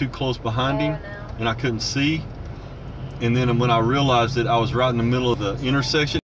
too close behind him and I couldn't see. And then when I realized that I was right in the middle of the intersection,